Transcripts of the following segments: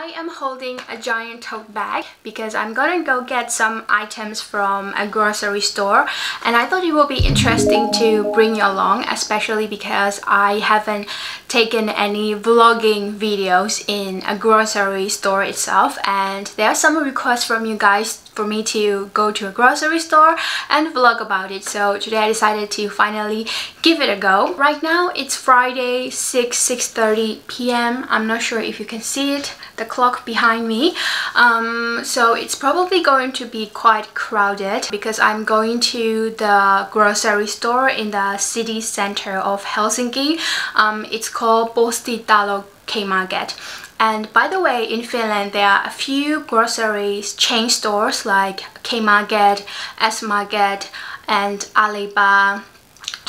I am holding a giant tote bag because I'm gonna go get some items from a grocery store and I thought it would be interesting to bring you along especially because I haven't taken any vlogging videos in a grocery store itself and there are some requests from you guys for me to go to a grocery store and vlog about it so today I decided to finally give it a go. Right now it's Friday 6 6:30 p.m. I'm not sure if you can see it the clock behind me um, so it's probably going to be quite crowded because I'm going to the grocery store in the city center of Helsinki um, it's called Postitalo K-Market and by the way, in Finland, there are a few groceries chain stores like K-Market, S-Market, and Alepa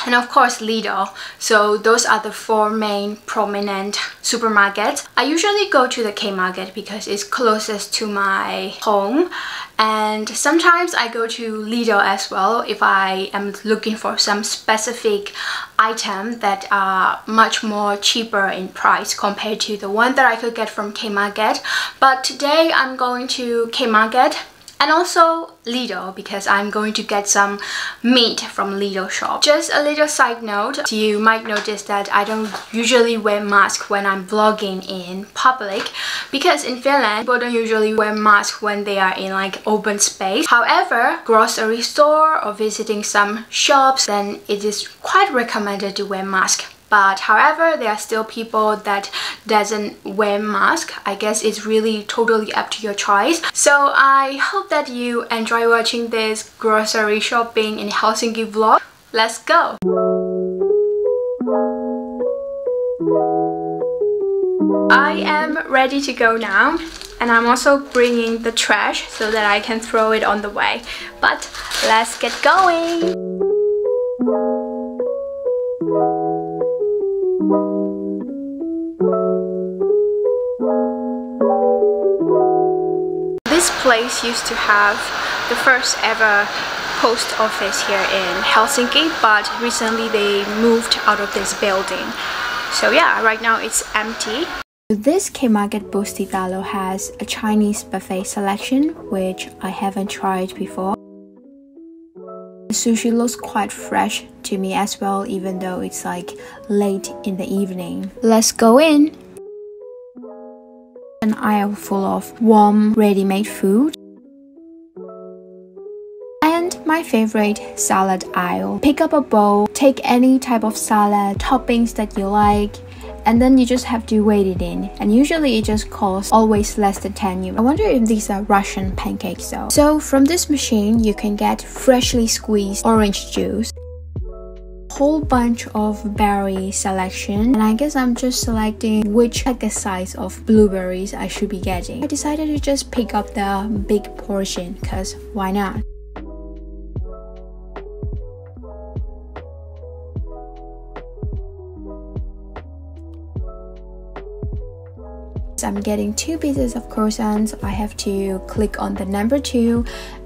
and of course Lidl. So those are the four main prominent supermarkets. I usually go to the K-Market because it's closest to my home and sometimes I go to Lidl as well if I am looking for some specific item that are much more cheaper in price compared to the one that I could get from K-Market. But today I'm going to K-Market and also Lidl because I'm going to get some meat from Lidl shop. Just a little side note, you might notice that I don't usually wear mask when I'm vlogging in public because in Finland people don't usually wear mask when they are in like open space. However, grocery store or visiting some shops then it is quite recommended to wear mask but however there are still people that doesn't wear mask i guess it's really totally up to your choice so i hope that you enjoy watching this grocery shopping in helsinki vlog let's go I am ready to go now and I'm also bringing the trash so that I can throw it on the way. But let's get going! Place used to have the first ever post office here in Helsinki but recently they moved out of this building. So yeah right now it's empty. This K-Market Postitalo has a Chinese buffet selection which I haven't tried before. The sushi looks quite fresh to me as well even though it's like late in the evening. Let's go in an aisle full of warm, ready-made food. And my favorite salad aisle. Pick up a bowl, take any type of salad, toppings that you like, and then you just have to wait it in and usually it just costs always less than 10 euro. I wonder if these are Russian pancakes though. So from this machine you can get freshly squeezed orange juice whole bunch of berry selection and I guess I'm just selecting which packet size of blueberries I should be getting. I decided to just pick up the big portion because why not? I'm getting two pieces of croissants. I have to click on the number two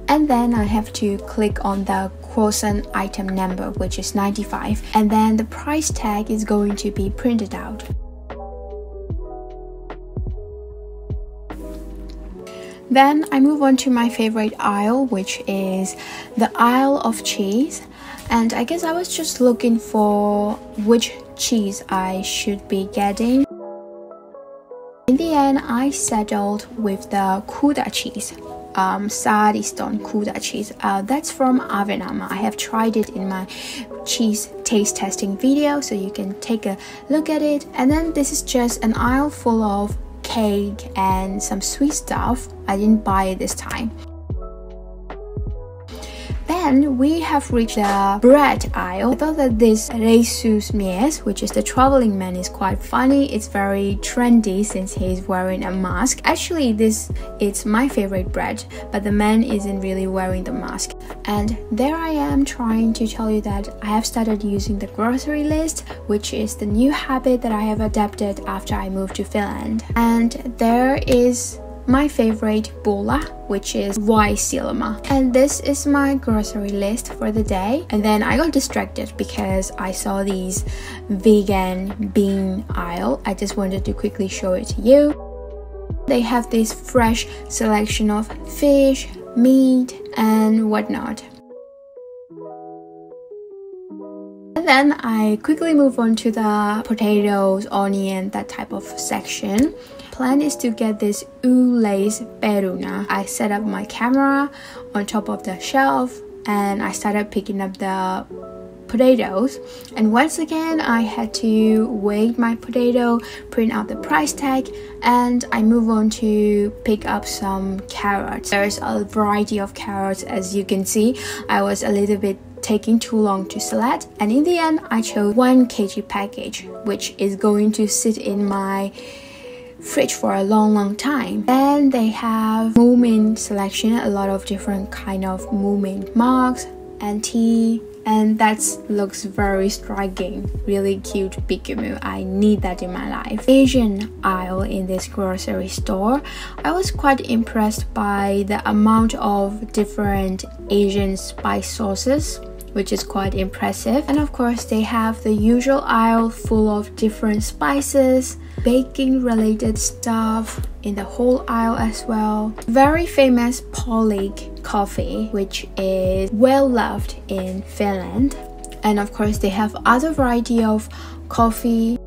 and then I have to click on the croissant item number which is 95 and then the price tag is going to be printed out. Then I move on to my favorite aisle which is the aisle of cheese and I guess I was just looking for which cheese I should be getting. In the end I settled with the Gouda cheese um, Saaristone Gouda cheese. Uh, that's from Ahvenanmaa. I have tried it in my cheese taste testing video, so you can take a look at it. And then this is just an aisle full of cake and some sweet stuff. I didn't buy it this time. Then we have reached the bread aisle. I thought that this Reissumies, which is the traveling man, is quite funny. It's very trendy since he's wearing a mask. Actually, this is my favorite bread, but the man isn't really wearing the mask. And there I am trying to tell you that I have started using the grocery list, which is the new habit that I have adapted after I moved to Finland. And there is my favorite bula which is Vaisillama and this is my grocery list for the day and then I got distracted because I saw these vegan bean aisle I just wanted to quickly show it to you They have this fresh selection of fish, meat, and whatnot. And then I quickly move on to the potatoes, onion, that type of section. Plan is to get this Ulace Peruna. I set up my camera on top of the shelf and I started picking up the potatoes. And once again I had to weigh my potato print out the price tag and I move on to pick up some carrots. There's a variety of carrots as you can see. I was a little bit taking too long to select and in the end I chose 1 kg package which is going to sit in my fridge for a long long time. Then they have Moomin selection a lot of different kind of Moomin mugs and tea and that looks very striking really cute bikumu i need that in my life. Asian aisle in this grocery store. I was quite impressed by the amount of different asian spice sauces which is quite impressive. And of course, they have the usual aisle full of different spices, baking related stuff in the whole aisle as well. Very famous Paulig coffee, which is well loved in Finland. And of course, they have other variety of coffee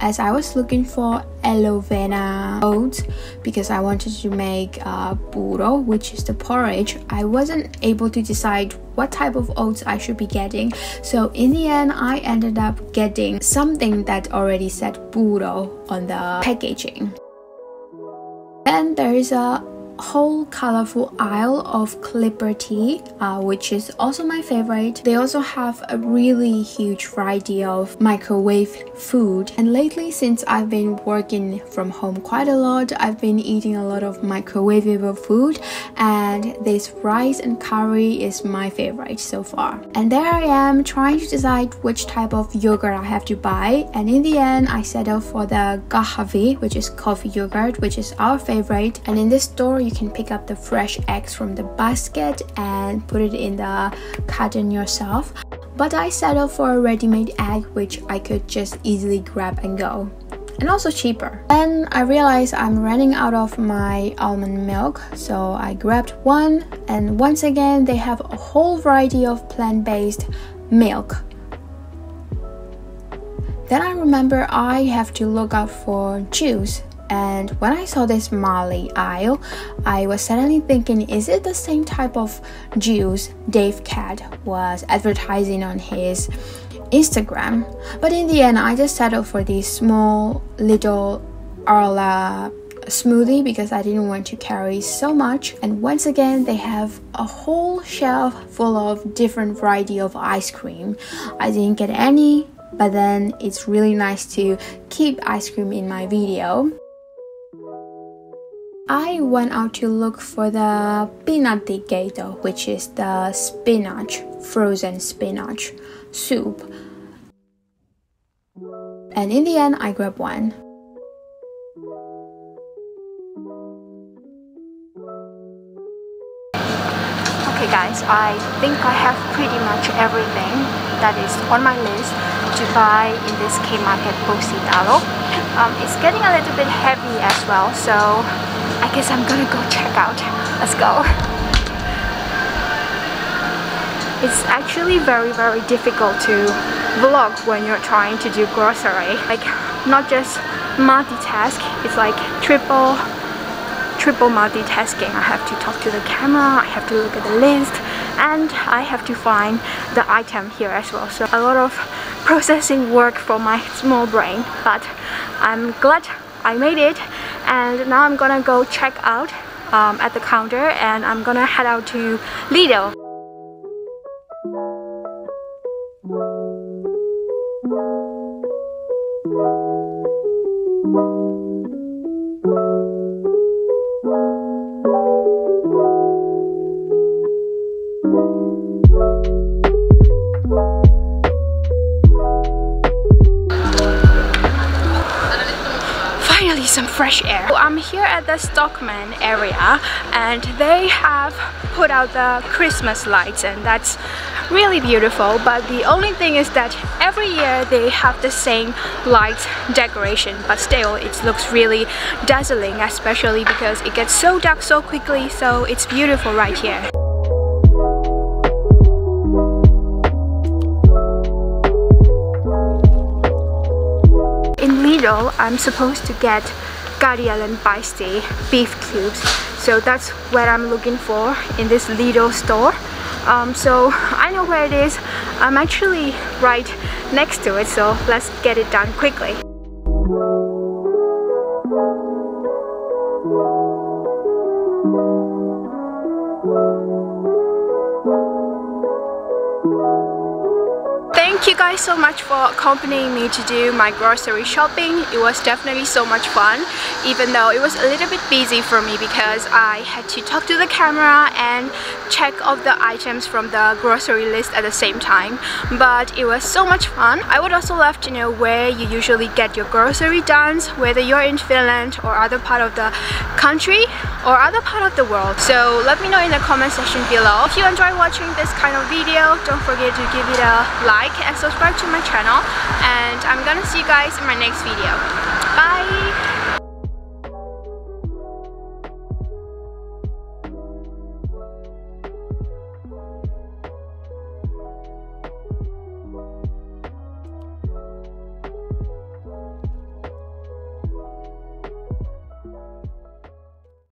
as I was looking for aloe vera oats because I wanted to make uh, puuro which is the porridge I wasn't able to decide what type of oats I should be getting. So in the end I ended up getting something that already said puuro on the packaging. Then there is a whole colorful aisle of Clipper tea, uh, which is also my favorite. They also have a really huge variety of microwave food. And lately, since I've been working from home quite a lot, I've been eating a lot of microwavable food, and this rice and curry is my favorite so far. And there I am trying to decide which type of yogurt I have to buy, and in the end, I settled for the Gahavi, which is coffee yogurt, which is our favorite. And in this store, you can pick up the fresh eggs from the basket and put it in the carton yourself but I settled for a ready-made egg which I could just easily grab and go and also cheaper. Then I realized I'm running out of my almond milk, so I grabbed one, and once again, they have a whole variety of plant based milk. Then I remember I have to look out for juice and when I saw this Marli aisle, I was suddenly thinking, is it the same type of juice Dave Cat was advertising on his Instagram? But in the end, I just settled for this small little Arla smoothie because I didn't want to carry so much. And once again, they have a whole shelf full of different variety of ice cream. I didn't get any, but then it's really nice to keep ice cream in my video. I went out to look for the pinaattikeitto, which is the spinach, frozen spinach soup. And in the end, I grabbed one. Okay guys, I think I have pretty much everything that is on my list to buy in this K-Market Postitalo. Um, it's getting a little bit heavy as well, so I guess I'm gonna go check out. Let's go. It's actually very very difficult to vlog when you're trying to do grocery. Like not just multitask, it's like triple triple multitasking. I have to talk to the camera, I have to look at the list, and I have to find the item here as well. So a lot of processing work for my small brain, but I'm glad I made it and now I'm gonna go check out um, at the counter and I'm gonna head out to finally some fresh air. So I'm here at the Stockmann area and they have put out the Christmas lights and that's really beautiful but the only thing is that every year they have the same light decoration but still it looks really dazzling especially because it gets so dark so quickly so it's beautiful right here. In I'm supposed to get Gardiel and Beiste beef cubes. So that's what I'm looking for in this Lidl store. Um, so I know where it is. I'm actually right next to it so let's get it done quickly guys so much for accompanying me to do my grocery shopping. It was definitely so much fun even though it was a little bit busy for me because I had to talk to the camera and check off the items from the grocery list at the same time but it was so much fun. I would also love to know where you usually get your grocery done whether you're in Finland or other part of the country or other part of the world. So let me know in the comment section below. If you enjoy watching this kind of video don't forget to give it a like and subscribe to my channel and I'm gonna see you guys in my next video.